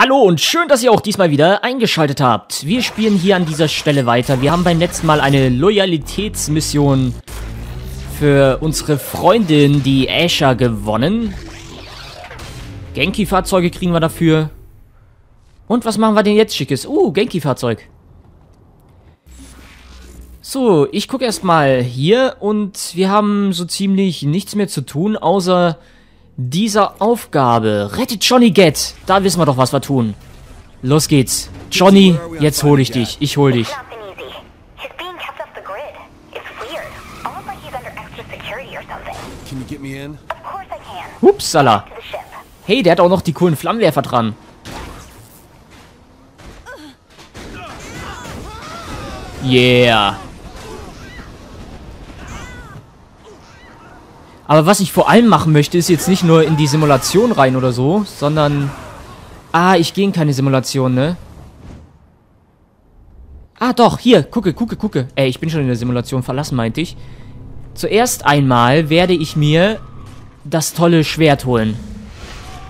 Hallo und schön, dass ihr auch diesmal wieder eingeschaltet habt. Wir spielen hier an dieser Stelle weiter. Wir haben beim letzten Mal eine Loyalitätsmission für unsere Freundin, die Asha, gewonnen. Genki-Fahrzeuge kriegen wir dafür. Und was machen wir denn jetzt schickes? Uh, Genki-Fahrzeug. So, ich gucke erstmal hier und wir haben so ziemlich nichts mehr zu tun, außer dieser Aufgabe. Rettet Johnny Get. Da wissen wir doch, was wir tun. Los geht's. Johnny, jetzt hol ich dich. Ich hol dich. Upsala. Hey, der hat auch noch die coolen Flammenwerfer dran. Yeah. Aber was ich vor allem machen möchte, ist jetzt nicht nur in die Simulation rein oder so, sondern... Ah, ich gehe in keine Simulation, ne? Ah, doch, hier, gucke, gucke, gucke. Ey, ich bin schon in der Simulation verlassen, meinte ich. Zuerst einmal werde ich mir das tolle Schwert holen.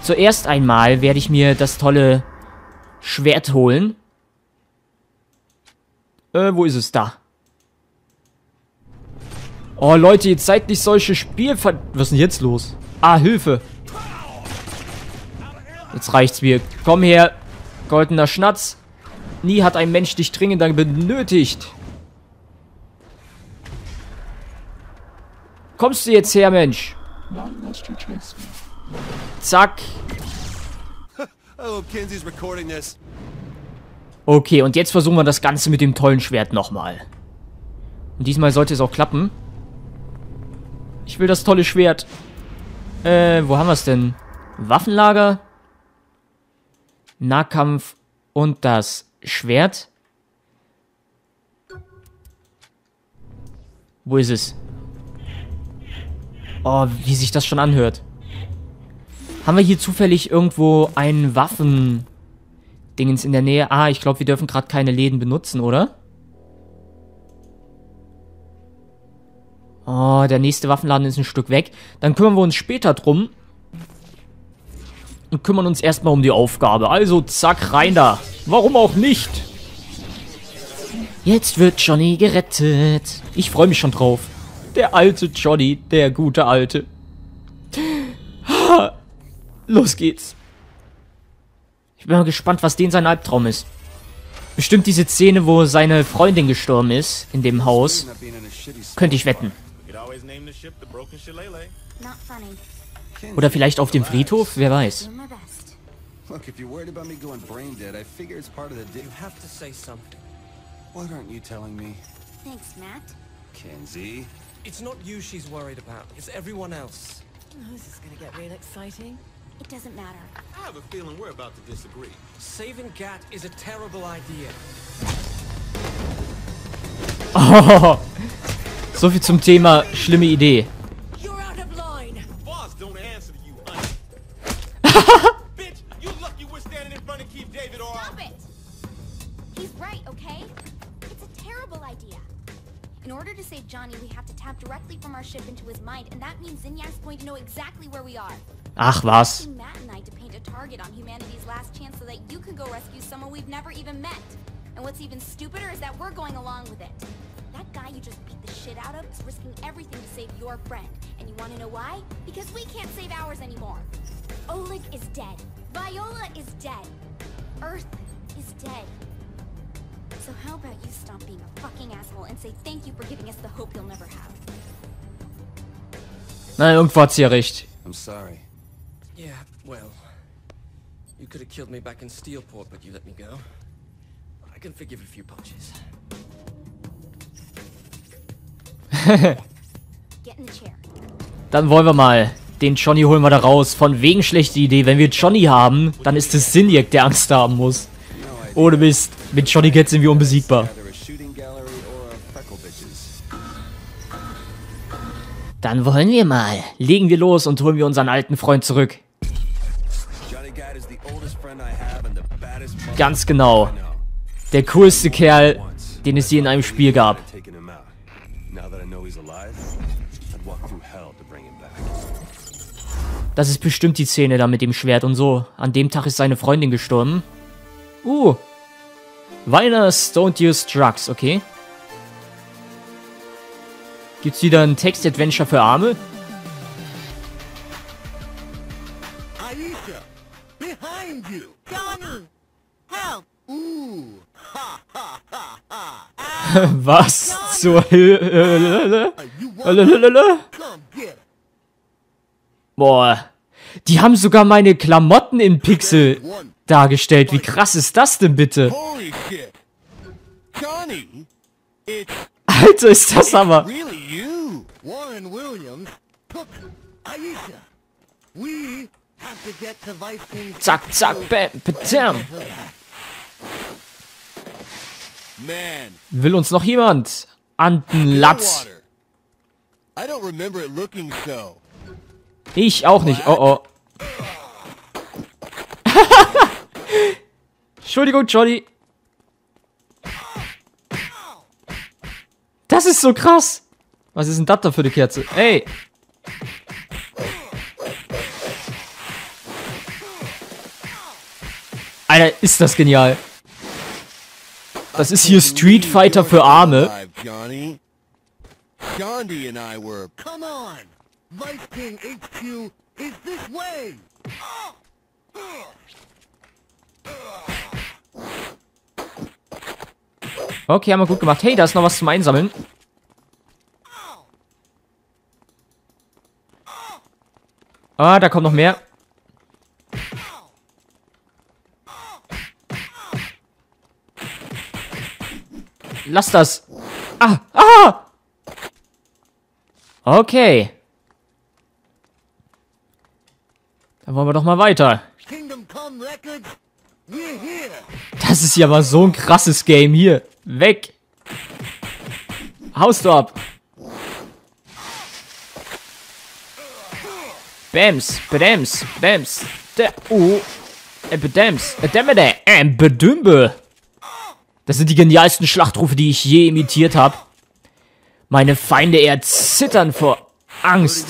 Zuerst einmal werde ich mir das tolle Schwert holen. Äh, wo ist es? Da. Oh, Leute, jetzt seid nicht solche Spielver... Was ist denn jetzt los? Ah, Hilfe. Jetzt reicht's mir. Komm her. Goldener Schnatz. Nie hat ein Mensch dich dringender benötigt. Kommst du jetzt her, Mensch? Zack. Oh. Okay, und jetzt versuchen wir das Ganze mit dem tollen Schwert nochmal. Und diesmal sollte es auch klappen. Ich will das tolle Schwert. Äh, wo haben wir es denn? Waffenlager. Nahkampf und das Schwert. Wo ist es? Oh, wie sich das schon anhört. Haben wir hier zufällig irgendwo ein Waffen-Dingens in der Nähe? Ah, ich glaube, wir dürfen gerade keine Läden benutzen, oder? Oh, der nächste Waffenladen ist ein Stück weg. Dann kümmern wir uns später drum. Und kümmern uns erstmal um die Aufgabe. Also, zack, rein da. Warum auch nicht? Jetzt wird Johnny gerettet. Ich freue mich schon drauf. Der alte Johnny, der gute alte. Los geht's. Ich bin mal gespannt, was den sein Albtraum ist. Bestimmt diese Szene, wo seine Freundin gestorben ist, in dem Haus. Könnte ich wetten. Oder vielleicht auf dem Friedhof, wer weiß. Do my best. Look, if you're worried about me going brain dead, I figure it's part of the deal. You have to say something. What aren't you telling me? Thanks, Matt. Kenzie? It's not you she's worried about, it's everyone else. Oh, this is gonna get real exciting. It doesn't matter. I have a feeling we're about to disagree. Saving Gat is a terrible idea. Oh, so viel zum Thema schlimme Idee. In order to save Johnny, we have to tap directly from our ship into his mind, and that means Zinyak's going to know exactly where we are. Ach was. Matt and I to paint a target on humanity's last chance so that you can go rescue someone we've never even met. And what's even stupider is that we're going along with it. That guy you just shit out of is risking everything to save your friend. And you want to know why? Because we can't save ours anymore. Oleg is dead. Viola is dead. Earth is dead. So how about you stop being a fucking asshole and say thank you for giving us the hope you'll never have? Na, irgendwo hat sie ja recht. I'm sorry. Yeah, well. You could have killed me back in Steelport, but you let me go. I can forgive a few punches. Dann wollen wir mal. Den Johnny holen wir da raus. Von wegen schlechte Idee. Wenn wir Johnny haben, dann ist es Sinjek, der Angst haben muss. Ohne Mist. Mit Johnny Get sind wir unbesiegbar. Dann wollen wir mal. Legen wir los und holen wir unseren alten Freund zurück. Ganz genau. Der coolste Kerl, den es je in einem Spiel gab. Das ist bestimmt die Szene da mit dem Schwert und so. An dem Tag ist seine Freundin gestorben. Uh. Winers don't use drugs, okay. Gibt's wieder ein Text-Adventure für Arme? Aisha, behind you. Johnny! Help! Ooh, Was zur Hölle? Boah. Die haben sogar meine Klamotten in Pixel dargestellt. Wie krass ist das denn bitte? Alter, ist das aber. Zack, zack, bam, bam. Will uns noch jemand an den Latz? water. I don't remember it looking so. Ich auch nicht. Oh oh. Entschuldigung, Johnny. Das ist so krass. Was ist denn das da für eine Kerze? Ey. Alter, ist das genial. Das ist hier Street Fighter für Arme. Johnny. And I were Come on! Vice King HQ is this way! Okay, haben wir gut gemacht. Hey, da ist noch was zum Einsammeln. Ah, da kommt noch mehr. Lass das. Ah, ah! Okay. Dann wollen wir doch mal weiter. Das ist ja mal so ein krasses Game hier. Weg. Haust du ab. Bams, Bedams, Bams. Der, oh. Bedams, äh, Dämmede, äh, Bedümbe. Das sind die genialsten Schlachtrufe, die ich je imitiert habe. Meine Feinde erzittern vor Angst.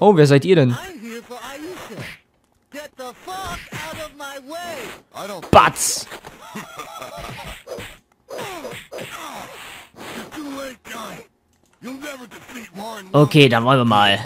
Oh, wer seid ihr denn? Batz. Okay, dann wollen wir mal.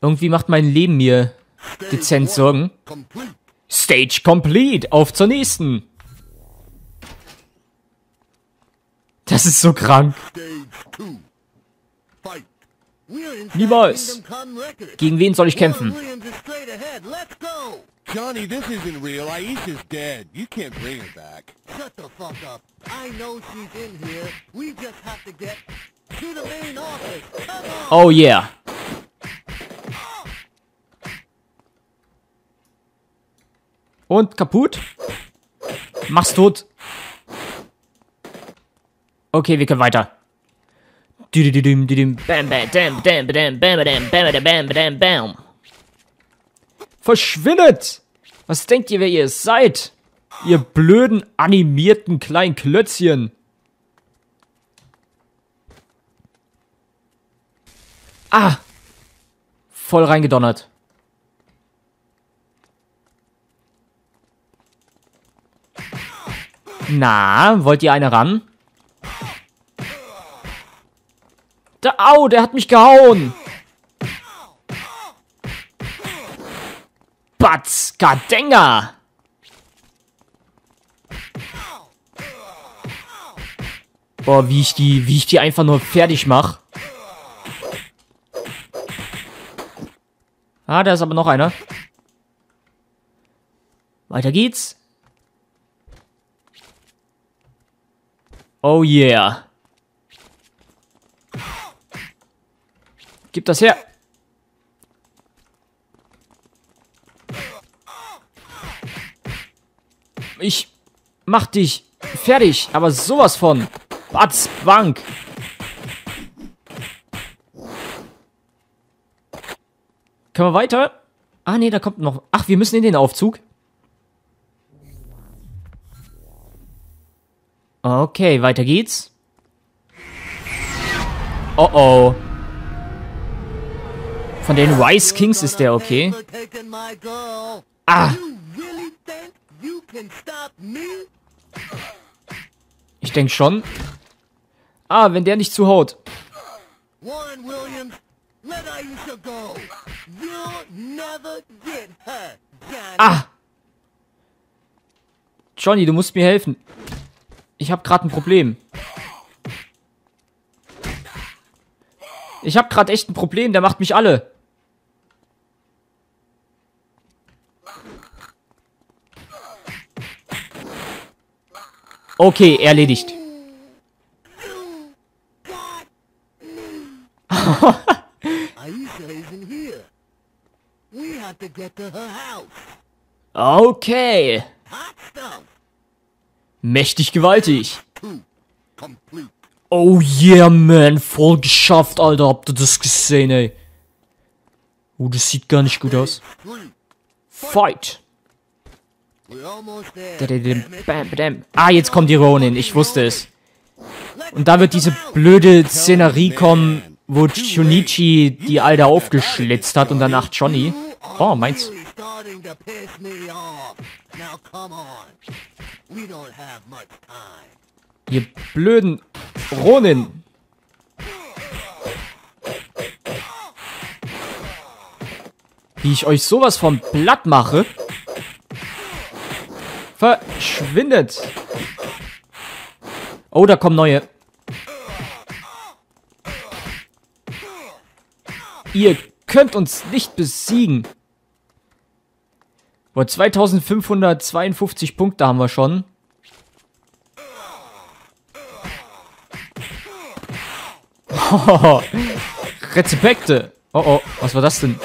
Irgendwie macht mein Leben mir dezent Sorgen. Stage complete. Auf zur nächsten. Das ist so krank. Niemals. Gegen wen soll ich kämpfen? Johnny, this isn't real. Aisha's dead. You can't bring her back. Shut the fuck up. I know she's in here. We just have to get to the main office. Come on! Oh yeah. Und kaputt? Mach's tot. Okay, wir können weiter. Verschwindet! Was denkt ihr, wer ihr seid? Ihr blöden, animierten kleinen Klötzchen. Ah! Voll reingedonnert. Na, wollt ihr eine ran? Da, au, der hat mich gehauen. Batz, Kadenga. Boah, wie ich die, wie ich die einfach nur fertig mach. Ah, da ist aber noch einer. Weiter geht's. Oh yeah. Gib das her. Ich mach dich fertig, aber sowas von. Batz, Bank. Können wir weiter? Ah, nee, da kommt noch. Ach, wir müssen in den Aufzug. Okay, weiter geht's. Oh oh. Von den Rice Kings ist der okay. Ah, ich denke schon. Ah, wenn der nicht zuhaut. Ah! Johnny, du musst mir helfen. Ich habe gerade ein Problem. Ich habe gerade echt ein Problem, der macht mich alle. Okay, erledigt. Aisha isn't here. We have to get to Okay. Hot stuff. Mächtig gewaltig. Oh yeah, man. Voll geschafft, Alter. Habt ihr das gesehen, ey? Oh, das sieht gar nicht gut aus. Fight. Ah, jetzt kommt die Ronin. Ich wusste es. Und da wird diese blöde Szenerie kommen, wo Shunichi die Alte aufgeschlitzt hat und danach Johnny. Oh, meins. Ihr blöden Ronin. Wie ich euch sowas vom Blatt mache. Verschwindet. Oh, da kommen neue. Ihr könnt uns nicht besiegen. Boah, 2552 Punkte haben wir schon. Respekte. Oh oh, was war das denn?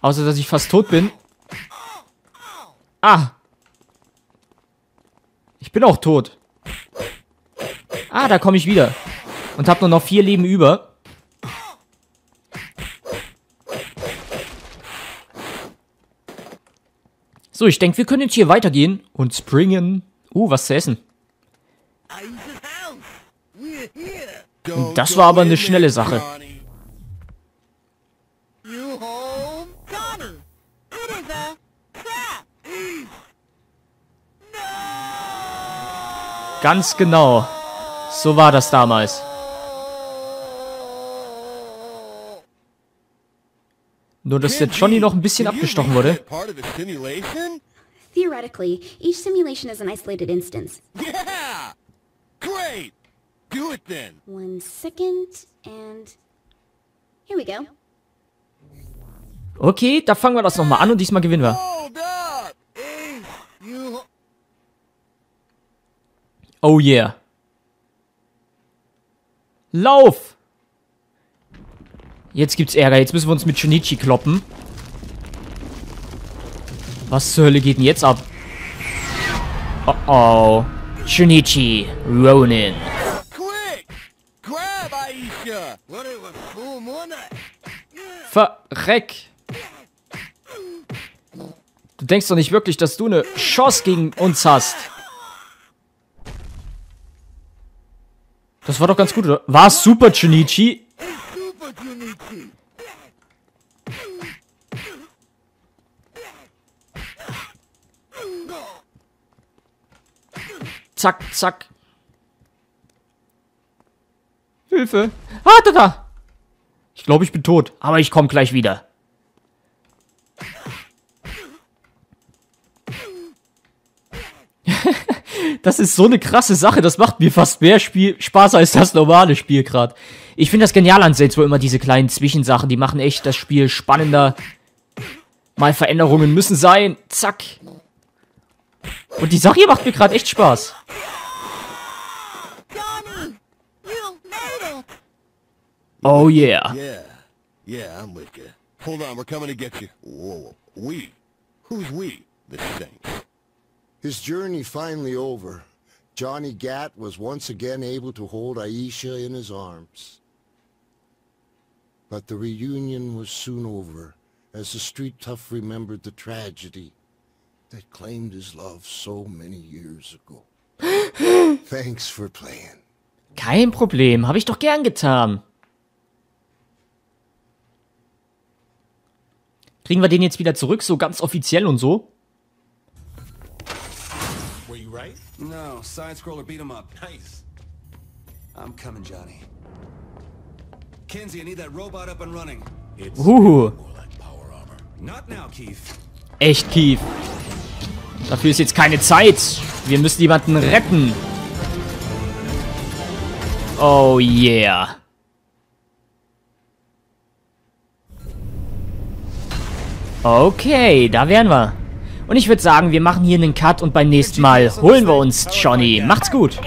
Außer, dass ich fast tot bin. Ah. Ich bin auch tot. Ah, da komme ich wieder. Und hab nur noch vier Leben über. So, ich denke, wir können jetzt hier weitergehen und springen. Uh, was zu essen. Don't Das war aber eine in schnelle Sache. Johnny. You home? Johnny, it is a trap. Ganz genau. So war das damals. Nur, dass der Johnny noch ein bisschen abgestochen wurde. Theoretically, each simulation is an isolated instance. Yeah! Great! Do it then. One second, and here we go. Okay, da fangen wir das nochmal an und diesmal gewinnen wir. Hold up! Ace, you ho- Oh yeah. Lauf! Jetzt gibt's Ärger. Jetzt müssen wir uns mit Shinichi kloppen. Was zur Hölle geht denn jetzt ab? Oh oh. Shinichi, Ronin. Verreck. Du denkst doch nicht wirklich, dass du eine Chance gegen uns hast. Das war doch ganz gut, oder? War super, Junichi. Zack, zack. Hilfe. Ah, da, da. Ich glaube, ich bin tot. Aber ich komme gleich wieder. Das ist so eine krasse Sache. Das macht mir fast mehr Spiel Spaß als das normale Spiel gerade. Ich finde das genial an Saints Row immer diese kleinen Zwischensachen. Die machen echt das Spiel spannender. Mal Veränderungen müssen sein. Zack. Und die Sache hier macht mir gerade echt Spaß. Oh yeah. Yeah. Yeah, I'm with you. Hold on, we're coming to get you. Whoa, we? Who's we? The Saints. His journey finally over, Johnny Gat was once again able to hold Aisha in his arms. But the reunion was soon over, as the street tough remembered the tragedy that claimed his love so many years ago. Thanks for playing. Kein Problem, habe ich doch gern getan. Kriegen wir den jetzt wieder zurück, so ganz offiziell und so? Right? No, side-scroller beat him up. Nice. I'm coming, Johnny. Kinsey, I need that robot up and running. It's Uh, more like power armor. Not now, Keith. echt Kief. Dafür ist jetzt keine Zeit. Wir müssen jemanden retten. Oh yeah. Okay, da wären wir. Und ich würde sagen, wir machen hier einen Cut und beim nächsten Mal holen wir uns Johnny. Macht's gut.